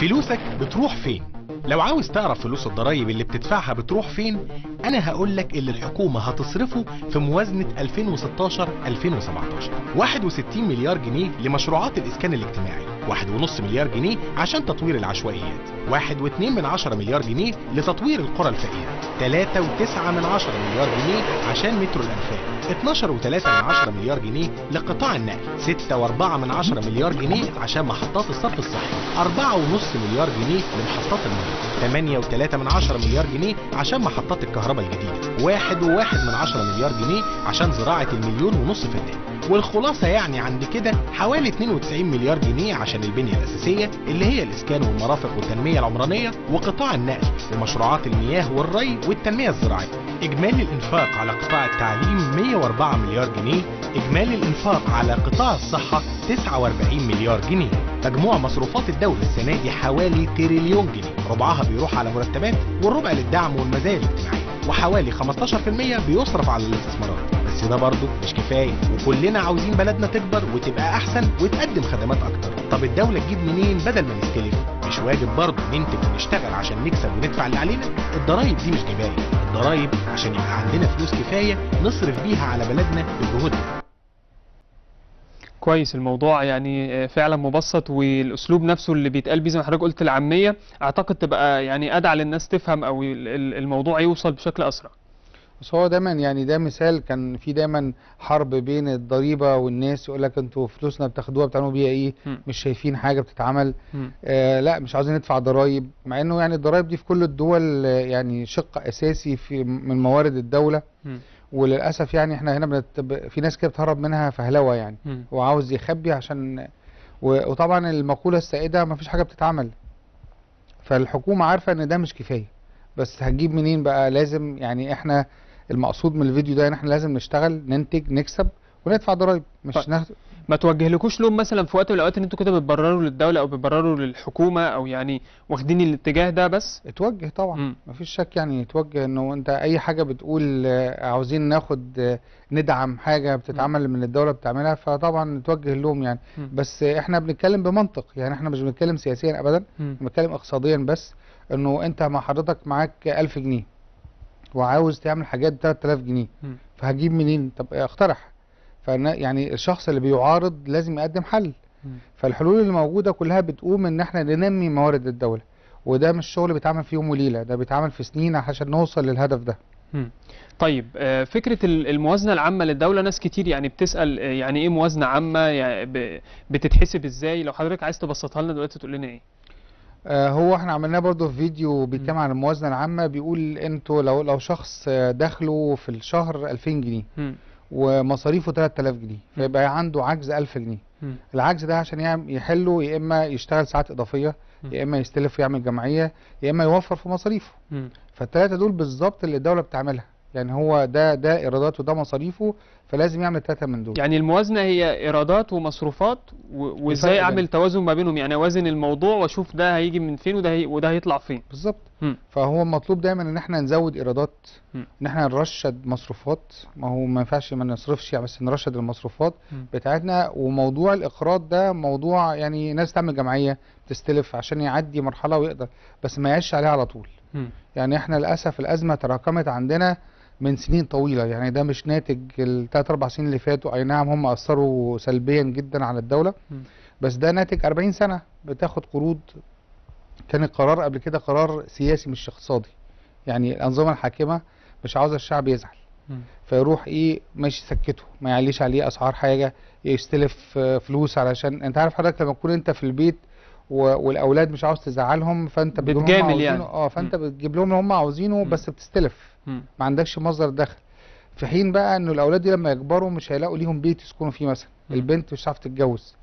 فلوسك بتروح فين؟ لو عاوز تعرف فلوس الضرايب اللي بتدفعها بتروح فين؟ أنا هقول لك اللي الحكومة هتصرفه في موازنة 2016 2017 61 مليار جنيه لمشروعات الإسكان الاجتماعي. 1.5 مليار جنيه عشان تطوير العشوائيات. 1.2 من عشرة مليار جنيه لتطوير القرى الفقيرة. 3.9 من عشرة مليار جنيه عشان مترو الأنفاق. 12.3 من عشرة مليار جنيه لقطاع النقل. 6.4 من عشرة مليار جنيه عشان محطات الصرف الصحي. 4.5 مليار جنيه لمحطات المياه. 8.3 من عشرة مليار جنيه عشان محطات الكهرباء الجديدة. 1.1 من عشرة مليار جنيه عشان زراعة المليون ونص فدان والخلاصة يعني عند كده حوالي 92 مليار جنيه عشان البنية الأساسية اللي هي الإسكان والمرافق والتنمية العمرانية وقطاع النقل ومشروعات المياه والري والتنمية الزراعية. إجمالي الإنفاق على قطاع التعليم 104 مليار جنيه. إجمالي الإنفاق على قطاع الصحة 49 مليار جنيه. مجموع مصروفات الدولة السنة دي حوالي تريليون جنيه. ربعها بيروح على مرتبات والربع للدعم والمزايا الاجتماعية وحوالي 15% بيصرف على الاستثمارات. بس ده برضه مش كفاية. وكلنا عاوزين بلدنا تكبر وتبقى أحسن وتقدم خدمات أكتر. طب الدولة تجيب منين بدل ما نستلف؟ مش واجب برضه ننتج ونشتغل عشان نكسب وندفع اللي علينا؟ الضرايب دي مش كفاية الضرايب عشان يبقى عندنا فلوس كفاية نصرف بيها على بلدنا بجهودنا. كويس الموضوع يعني فعلا مبسط والأسلوب نفسه اللي بيتقال بيه زي ما حضرتك قلت العامية أعتقد تبقى يعني أدعى للناس تفهم أو ال- ال- الموضوع يوصل بشكل أسرع. بس هو دايما يعني ده مثال كان في دايما حرب بين الضريبة والناس يقول لك أنتوا فلوسنا بتاخدوها بتعملوا بيها إيه مم. مش شايفين حاجة بتتعمل. آه لا مش عاوزين ندفع ضرائب مع انه يعني الضرائب دي في كل الدول آه، يعني شق أساسي في من موارد الدولة مم. وللأسف يعني إحنا هنا بنت... في ناس كده بتهرب منها فهلوه يعني مم. وعاوز يخبي عشان و... وطبعا المقولة السائدة ما فيش حاجة بتتعمل فالحكومة عارفة إن ده مش كفاية بس هتجيب منين بقى لازم يعني إحنا المقصود من الفيديو ده ان إحنا لازم نشتغل ننتج نكسب وندفع ضرائب مش طيب. ناخد ما توجه لكوش لهم مثلا في وقت من الأوقات إن أنتوا كده بتبرروا للدولة أو بتبرروا للحكومة أو يعني واخدين الاتجاه ده بس اتوجه طبعا مم. مفيش شك يعني يتوجه إنه أنت أي حاجة بتقول آه، عاوزين ناخد آه، ندعم حاجة بتتعمل من الدولة بتعملها فطبعا نتوجه لهم يعني مم. بس إحنا بنتكلم بمنطق يعني إحنا مش بنتكلم سياسيا ابدا. بنتكلم اقتصاديا بس إنه أنت مع حضرتك معاك 1000 جنيه وعاوز تعمل حاجات ب 3000 جنيه. فهجيب منين؟ طب اقترح. فأنا يعني الشخص اللي بيعارض لازم يقدم حل. فالحلول اللي موجوده كلها بتقوم إن إحنا ننمي موارد الدولة. وده مش شغل بيتعمل في يوم وليلة ده بيتعمل في سنين عشان نوصل للهدف ده. طيب آه، فكرة ال- الموازنة العامة للدولة ناس كتير يعني بتسأل آه، يعني إيه موازنة عامة؟ يعني بتتحسب إزاي؟ لو حضرتك عايز تبسطها لنا دلوقتي تقول لنا إيه؟ هو إحنا عملناه برضو في فيديو بيتكلم عن الموازنة العامة بيقول أنتوا لو لو شخص آه، دخله في الشهر 2000 جنيه. ومصاريفه 3000 جنيه فيبقى عنده عجز 1000 جنيه. العجز ده عشان يعم- يحله يا إما يشتغل ساعات إضافية. يا إما يستلف ويعمل جمعية يا إما يوفر في مصاريفه مم. فالتلاتة دول بالظبط اللي الدولة بتعملها يعني هو ده ده ايراداته وده مصاريفه فلازم يعمل التلاتة من دول يعني الموازنة هي إيرادات ومصروفات وإزاي أعمل توازن ما بينهم يعني أوازن الموضوع وأشوف ده هيجي من فين وده هي وده هيطلع فين بالظبط. فهو مطلوب دايما إن إحنا نزود إيرادات. إن إحنا نرشد مصروفات ما هو ما ينفعش ما نصرفش يعني بس نرشد المصروفات مم. بتاعتنا وموضوع الإقراض ده موضوع يعني ناس تعمل جمعية تستلف عشان يعدي مرحلة ويقدر بس ما يعيش عليها على طول مم. يعني إحنا للأسف الأزمة تراكمت عندنا من سنين طويلة. يعني ده مش ناتج الثلاث أربع سنين اللي فاتوا. أي نعم هم أثروا سلبيا جدا على الدولة. بس ده ناتج 40 سنة بتاخد قروض. كان القرار قبل كده قرار سياسي مش اقتصادي. يعني الأنظمة الحاكمة مش عاوزة الشعب يزعل. فيروح إيه ماشي سكته ما يعليش عليه أسعار حاجة يستلف آه، فلوس علشان. أنت عارف حضرتك لما تكون أنت في البيت والأولاد مش عاوز تزعلهم فأنت بتجامل عاوزينه- يعني. آه فأنت مم. بتجيب لهم اللي هم عاوزينه. بس بتستلف مم. ما عندكش مصدر دخل في حين بقى إنه الأولاد دي لما يكبروا مش هيلاقوا ليهم بيت يسكنوا فيه مثلا. البنت مش هتعرف تتجوز.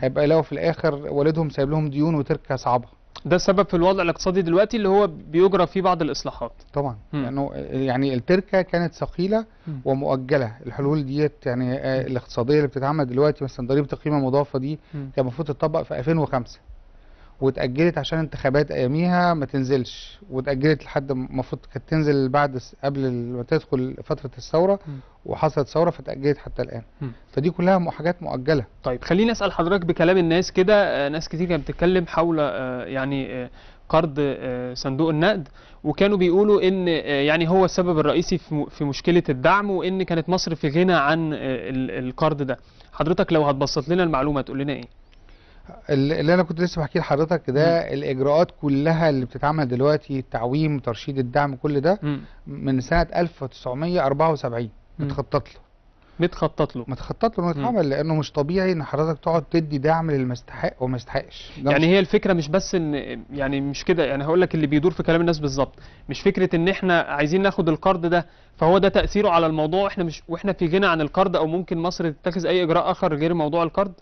هيبقى يلاقوا في الآخر والدهم سايب لهم ديون وتركة صعبة ده السبب في الوضع الاقتصادي دلوقتي اللي هو بيجرى فيه بعض الإصلاحات طبعا. لأنه يعني التركة كانت ثقيلة. ومؤجلة الحلول ديت يعني آه، الاقتصادية اللي بتتعمل دلوقتي مثلا ضريبة القيمة المضافة دي. كان المفروض تطبق في 2005 واتأجلت عشان انتخابات أياميها ما تنزلش. واتأجلت لحد ما المفروض كانت تنزل بعد قبل ما تدخل فترة الثورة مم. وحصلت ثورة فتأجلت حتى الآن. مم. فدي كلها م- حاجات مؤجلة. طيب خليني أسأل حضرتك بكلام الناس كده. آه، ناس كتير كانت بتتكلم حول آه، يعني آه، قرض صندوق النقد وكانوا بيقولوا إن يعني هو السبب الرئيسي في م- مشكلة الدعم وإن كانت مصر في غنى عن ال- القرض ده. حضرتك لو هتبسط لنا المعلومة تقول لنا إيه؟ اللي أنا كنت لسه بحكي لحضرتك ده الإجراءات كلها اللي بتتعمل دلوقتي التعويم ترشيد الدعم كل ده مم. من سنة 1974 مم. متخطط له. متخطط له. متخطط له إنه يتعمل لأنه مش طبيعي إن حضرتك تقعد تدي دعم للمستحق وما يستحقش. يعني هي الفكرة مش بس إن يعني مش كده يعني هقول لك اللي بيدور في كلام الناس بالظبط. مش فكرة إن إحنا عايزين ناخد القرض ده فهو ده تأثيره على الموضوع. إحنا مش وإحنا في غنى عن القرض أو ممكن مصر تتخذ أي إجراء آخر غير موضوع القرض؟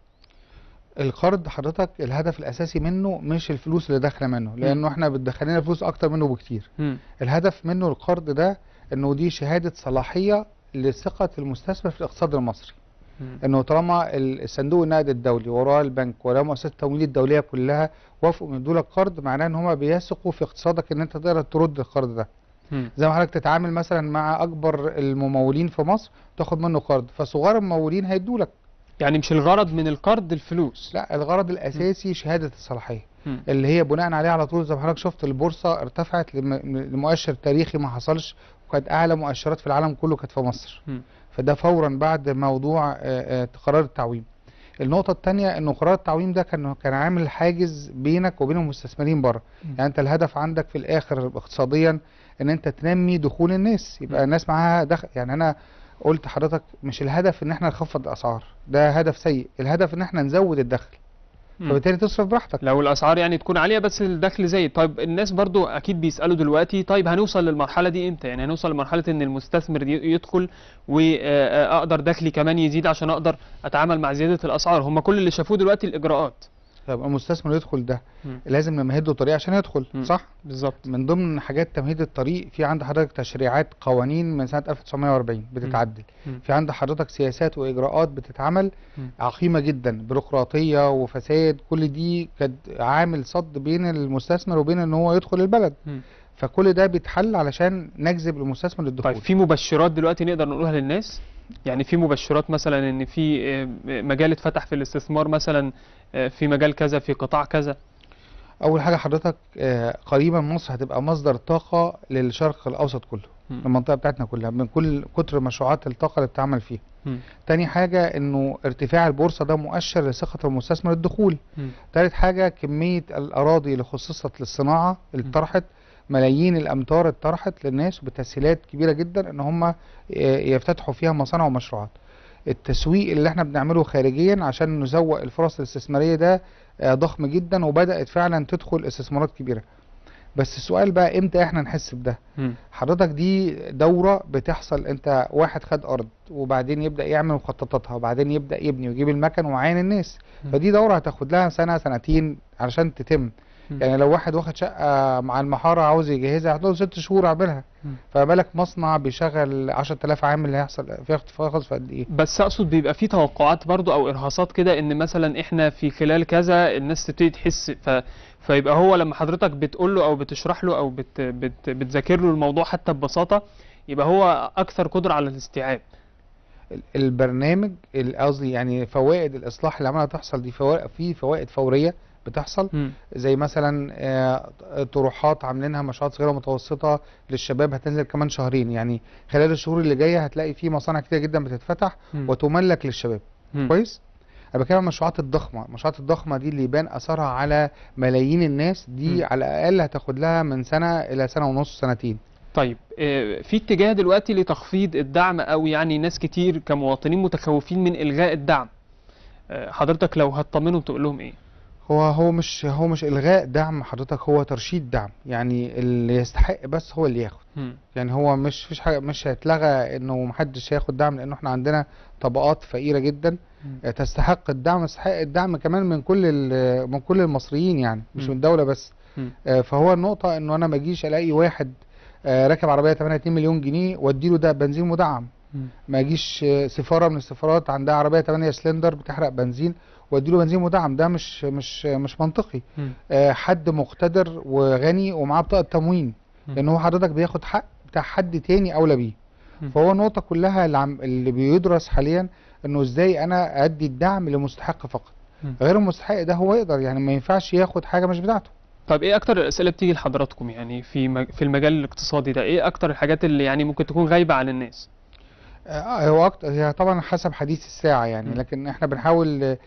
القرض حضرتك الهدف الأساسي منه مش الفلوس اللي داخلة منه لأنه إحنا بتدخلنا فلوس أكتر منه بكتير مم. الهدف منه القرض ده إنه دي شهادة صلاحية لثقة المستثمر في الاقتصاد المصري مم. إنه طالما ال- صندوق النقد الدولي وراه البنك وراه مؤسسات التمويل الدولية كلها وافقوا ان يدوا لك قرض معناه إن هم بيثقوا في اقتصادك إن أنت تقدر ترد القرض ده مم. زي ما حضرتك تتعامل مثلا مع أكبر الممولين في مصر تاخد منه قرض فصغار الممولين هيدوا لك يعني مش الغرض من القرض الفلوس. لا الغرض الأساسي شهادة الصلاحية. مم. اللي هي بناء عليها على طول زي ما حضرتك شفت البورصة ارتفعت لم- لمؤشر تاريخي ما حصلش وكانت أعلى مؤشرات في العالم كله كانت في مصر. مم. فده فورا بعد موضوع قرار التعويم. النقطة التانية إنه قرار التعويم ده كان كان عامل حاجز بينك وبين المستثمرين بره. يعني أنت الهدف عندك في الآخر اقتصاديا إن أنت تنمي دخول الناس. يبقى الناس معاها دخل يعني أنا قلت حضرتك مش الهدف إن إحنا نخفض الأسعار ده هدف سيء الهدف إن إحنا نزود الدخل. فبالتالي تصرف براحتك. لو الأسعار يعني تكون عالية بس الدخل زايد. طيب الناس برضو أكيد بيسألوا دلوقتي طيب هنوصل للمرحلة دي إمتى؟ يعني هنوصل لمرحلة إن المستثمر يدخل واقدر دخلي كمان يزيد عشان أقدر أتعامل مع زيادة الأسعار. هم كل اللي شافوه دلوقتي الإجراءات. طب المستثمر يدخل ده مم. لازم نمهد له طريق عشان يدخل مم. صح بالظبط من ضمن حاجات تمهيد الطريق في عند حضرتك تشريعات قوانين من سنة 1940 بتتعدل مم. في عند حضرتك سياسات وإجراءات بتتعمل مم. عقيمة جدا بيروقراطية وفساد كل دي كانت عامل صد بين المستثمر وبين إن هو يدخل البلد مم. فكل ده بيتحل علشان نجذب المستثمر للدخول طيب في مبشرات دلوقتي نقدر نقولها للناس يعني في مبشرات مثلا إن في آه، مجال اتفتح في الاستثمار مثلا آه، في مجال كذا في قطاع كذا أول حاجة حضرتك آه، قريبا مصر هتبقى مصدر طاقة للشرق الأوسط كله مم. المنطقة بتاعتنا كلها من كل كتر مشروعات الطاقة اللي بتتعمل فيها. تاني حاجة إنه ارتفاع البورصة ده مؤشر لثقة المستثمر الدخول. تالت حاجة كمية الأراضي اللي خصصت للصناعة اللي اتطرحت ملايين الأمتار اتطرحت للناس وبتسهيلات كبيرة جدا إن هم يفتتحوا فيها مصانع ومشروعات التسويق اللي إحنا بنعمله خارجيا عشان نزوق الفرص الاستثمارية ده آه، ضخم جدا وبدأت فعلا تدخل استثمارات كبيرة بس السؤال بقى إمتى إحنا نحس بده. حضرتك دي دورة بتحصل إنت واحد خد أرض وبعدين يبدأ يعمل مخططاتها وبعدين يبدأ يبني ويجيب المكن ويعين الناس. فدي دورة هتاخد لها سنة سنتين علشان تتم. يعني لو واحد واخد شقة مع المحارة عاوز يجهزها هتقول ست شهور اعملها. فما بالك مصنع بيشغل 10000 عامل هيحصل فياخد فياخد في قد إيه. بس أقصد بيبقى في توقعات برضو أو إرهاصات كده إن مثلا إحنا في خلال كذا الناس تبتدي تحس ف... فيبقى هو لما حضرتك بتقول له أو بتشرح له أو بت... بت... بتذاكر له الموضوع حتى ببساطة يبقى هو أكثر قدرة على الاستيعاب. ال- البرنامج ال- قصدي يعني فوائد الإصلاح اللي عمالة تحصل دي فوائد في فوائد فورية. بتحصل مم. زي مثلا آه، طروحات عاملينها مشروعات صغيرة ومتوسطة للشباب هتنزل كمان شهرين يعني خلال الشهور اللي جاية هتلاقي في مصانع كتير جدا بتتفتح مم. وتملك للشباب مم. كويس أنا بتكلم عن المشروعات الضخمة المشروعات الضخمة دي اللي يبان أثرها على ملايين الناس دي مم. على الأقل هتاخد لها من سنة إلى سنة ونص سنتين طيب آه، في اتجاه دلوقتي لتخفيض الدعم أو يعني ناس كتير كمواطنين متخوفين من إلغاء الدعم آه، حضرتك لو هتطمنهم تقول لهم إيه هو هو مش هو مش إلغاء دعم حضرتك هو ترشيد دعم يعني اللي يستحق بس هو اللي ياخد مم. يعني هو مش فيش حاجة مش هيتلغى إنه محدش هياخد دعم لأنه إحنا عندنا طبقات فقيرة جدا. آه، تستحق الدعم تستحق الدعم كمان من كل من كل المصريين يعني مش مم. من الدولة بس. آه، فهو النقطة إنه أنا ما أجيش ألاقي واحد آه، راكب عربية 8 2 مليون جنيه وأديله ده بنزين مدعم. ما يجيش سفارة من السفارات عندها عربية 8 سلندر بتحرق بنزين واديله بنزين مدعم ده مش مش مش منطقي. آه، حد مقتدر وغني ومعاه بطاقة تموين. لأن هو حضرتك بياخد حق بتاع حد تاني أولى بيه. فهو النقطة كلها اللي, عم اللي بيدرس حاليا إنه إزاي أنا أدي الدعم لمستحق فقط. غير المستحق ده هو يقدر يعني ما ينفعش ياخد حاجة مش بتاعته طيب إيه أكتر الاسئله بتيجي لحضراتكم يعني في. في المجال الاقتصادي ده إيه أكتر الحاجات اللي يعني ممكن تكون غايبة عن الناس هو أكتر هي طبعا حسب حديث الساعة يعني. لكن إحنا بنحاول آه،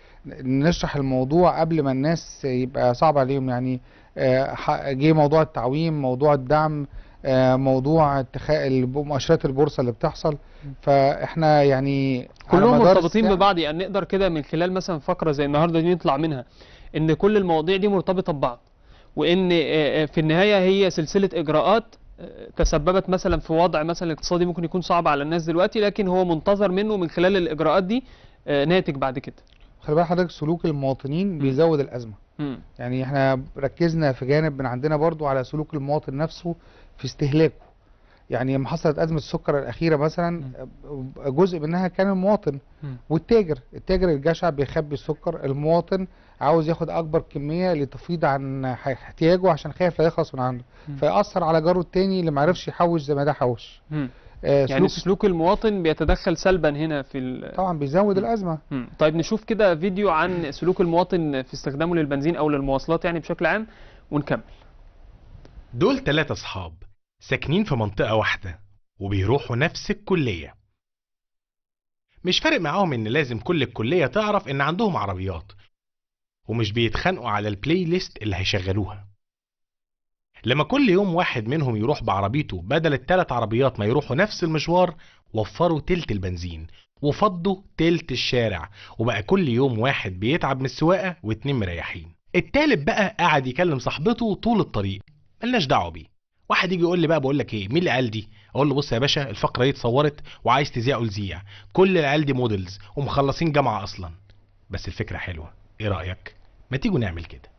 نشرح الموضوع قبل ما الناس يبقى صعب عليهم يعني آه، جه موضوع التعويم موضوع الدعم آه، موضوع اتخاء مؤشرات البورصة اللي بتحصل. فإحنا يعني كلهم مرتبطين ببعض يعني نقدر كده من خلال مثلا فقرة زي النهارده دي نطلع منها إن كل المواضيع دي مرتبطة ببعض وإن آه، آه، في النهاية هي سلسلة إجراءات آه، تسببت مثلا في وضع مثلا اقتصادي ممكن يكون صعب على الناس دلوقتي لكن هو منتظر منه من خلال الإجراءات دي آه، ناتج بعد كده خلي بالك حضرتك سلوك المواطنين. بيزود الأزمة مم. يعني إحنا ركزنا في جانب من عندنا برضو على سلوك المواطن نفسه في استهلاكه يعني لما حصلت أزمة السكر الأخيرة مثلا جزء منها كان المواطن. والتاجر التاجر الجشع بيخبي السكر المواطن عاوز ياخد أكبر كمية لتفيض عن احتياجه عشان خايف لا يخلص من عنده مم. فيأثر على جاره التاني اللي معرفش يحوش زي ما ده حوش. آه يعني سلوك المواطن بيتدخل سلبا هنا في ال... طبعا بيزود مم. الأزمة مم. طيب نشوف كده فيديو عن سلوك المواطن في استخدامه للبنزين أو للمواصلات يعني بشكل عام ونكمل دول تلاتة أصحاب ساكنين في منطقة واحدة وبيروحوا نفس الكلية. مش فارق معاهم إن لازم كل الكلية تعرف إن عندهم عربيات ومش بيتخانقوا على البلاي ليست اللي هيشغلوها. لما كل يوم واحد منهم يروح بعربيته بدل التلات عربيات ما يروحوا نفس المشوار وفروا تلت البنزين وفضوا تلت الشارع وبقى كل يوم واحد بيتعب من السواقة واتنين مريحين. التالت بقى قاعد يكلم صاحبته طول الطريق ملناش دعوة بيه. واحد يجي يقول لي بقى بقول لك إيه؟ مين اللي قال دي؟ أقول له بص يا باشا الفقرة دي اتصورت وعايز تذيع لزيع كل العيال دي موديلز ومخلصين جامعة أصلا. بس الفكرة حلوة. إيه رأيك؟ ما تيجوا نعمل كده.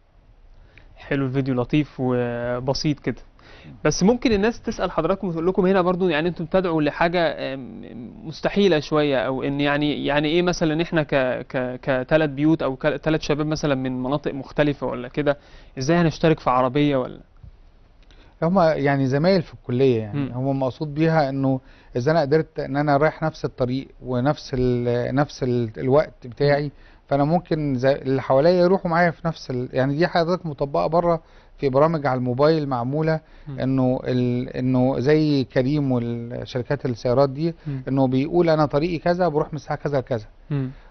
حلو الفيديو لطيف وبسيط كده. بس ممكن الناس تسأل حضراتكم وتقول لكم هنا برضو يعني أنتم بتدعوا لحاجة آم، مستحيلة شوية أو إن يعني يعني إيه مثلا إحنا ك ك كثلاث بيوت أو ثلاث شباب مثلا من مناطق مختلفة ولا كده؟ إزاي هنشترك في عربية ولا؟ هما يعني زمايل في الكلية يعني مم. هما مقصود بيها إنه إذا أنا قدرت إن أنا رايح نفس الطريق ونفس ال نفس ال الوقت بتاعي فأنا ممكن اللي حواليا يروحوا معايا في نفس ال يعني دي حضرتك مطبقة بره في برامج على الموبايل معمولة مم. إنه ال إنه زي كريم والشركات السيارات دي. إنه بيقول أنا طريقي كذا بروح من الساعة كذا لكذا.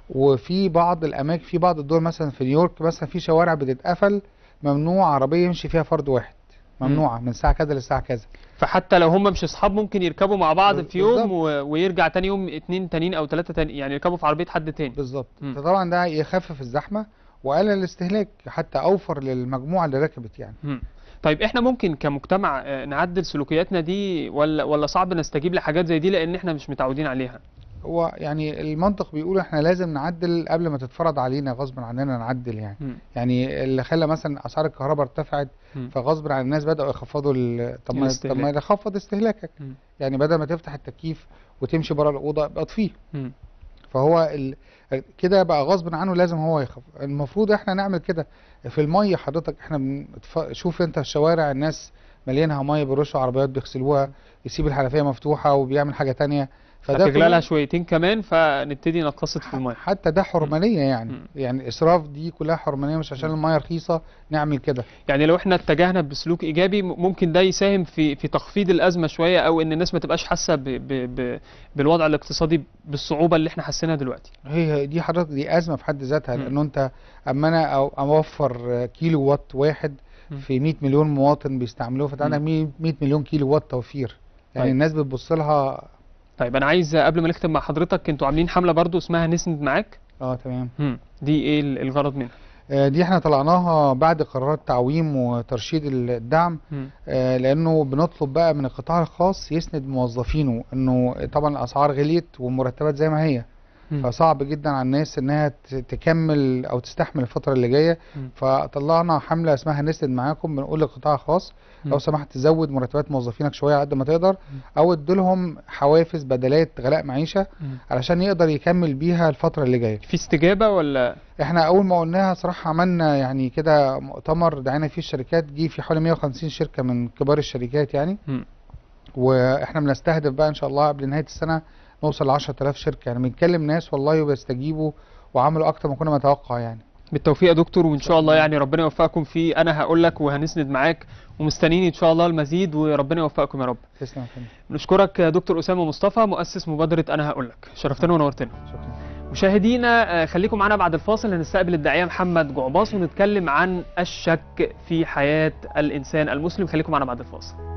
وفي بعض الأماكن في بعض الدول مثلا في نيويورك مثلا في شوارع بتتقفل ممنوع عربية يمشي فيها فرد واحد ممنوعة من الساعة كذا للساعة كذا فحتى لو هم مش أصحاب ممكن يركبوا مع بعض في يوم. و... ويرجع تاني يوم اتنين تانيين أو ثلاثة تاني يعني يركبوا في عربية حد تاني بالظبط. فطبعا ده يخفف الزحمة وقلل الاستهلاك حتى أوفر للمجموعة اللي ركبت يعني مم. طيب إحنا ممكن كمجتمع آه، نعدل سلوكياتنا دي ولا ولا صعب نستجيب لحاجات زي دي لأن إحنا مش متعودين عليها هو يعني المنطق بيقول إحنا لازم نعدل قبل ما تتفرض علينا غصب عننا نعدل يعني مم. يعني اللي خلى مثلا أسعار الكهرباء ارتفعت. فغصب عن الناس بدأوا يخفضوا طب ما طب. ما يخفض استهلاكك مم. يعني بدل ما تفتح التكييف وتمشي بره الأوضة اطفيه. فهو ال... كده بقى غصب عنه لازم هو يخف المفروض إحنا نعمل كده في المية حضرتك إحنا بنتف... شوف أنت الشوارع الناس مليانها مية بيرشوا عربيات بيغسلوها يسيب الحنفية مفتوحة وبيعمل حاجة تانية فده لها شويتين كمان فنبتدي نقتصد في المية حتى ده حرمانية يعني مم. يعني إسراف دي كلها حرمانية مش عشان المية رخيصة نعمل كده يعني لو إحنا اتجهنا بسلوك إيجابي م- ممكن ده يساهم في في تخفيض الأزمة شوية أو إن الناس ما تبقاش حاسة ب... ب... ب... بالوضع الاقتصادي بالصعوبة اللي إحنا حاسينها دلوقتي هي دي حضرتك دي أزمة في حد ذاتها مم. لأنه أنت أما أنا أوفر كيلو وات واحد. في 100 مليون مواطن بيستعملوه فأنت عندك 100 مليون كيلو وات توفير يعني طيب. الناس بتبص لها طيب أنا عايز قبل ما نختم مع حضرتك أنتوا عاملين حملة برضو اسمها نسند معاك آه تمام. دي إيه ال- الغرض منها آه، دي إحنا طلعناها بعد قرارات تعويم وترشيد الدعم. آه، لأنه بنطلب بقى من القطاع الخاص يسند موظفينه إنه طبعا الأسعار غليت والمرتبات زي ما هي. فصعب جدا على الناس إنها تكمل أو تستحمل الفترة اللي جاية. فطلعنا حملة اسمها نسند معاكم بنقول للقطاع الخاص لو. سمحت تزود مرتبات موظفينك شوية قد ما تقدر أو ادولهم حوافز بدلات غلاء معيشة. علشان يقدر يكمل بيها الفترة اللي جاية في استجابة ولا إحنا أول ما قلناها صراحة عملنا يعني كده مؤتمر دعينا فيه الشركات جه في حوالي 150 شركة من كبار الشركات يعني. وإحنا بنستهدف بقى إن شاء الله قبل نهاية السنة نوصل ل 10000 شركة. يعني بنتكلم ناس والله وبيستجيبوا وعملوا أكتر ما كنا نتوقع يعني. بالتوفيق يا دكتور وإن شاء الله يعني ربنا يوفقكم في أنا هقول لك وهنسند معاك ومستنيين إن شاء الله المزيد وربنا يوفقكم يا رب. تسلم يا فندم. نشكرك يا دكتور أسامة مصطفى مؤسس مبادرة أنا هقول لك. شرفتنا ونورتنا. شكرا. مشاهدينا آه، خليكم معنا بعد الفاصل. هنستقبل الداعية محمد جعباص ونتكلم عن الشك في حياة الإنسان المسلم. خليكم معنا بعد الفاصل.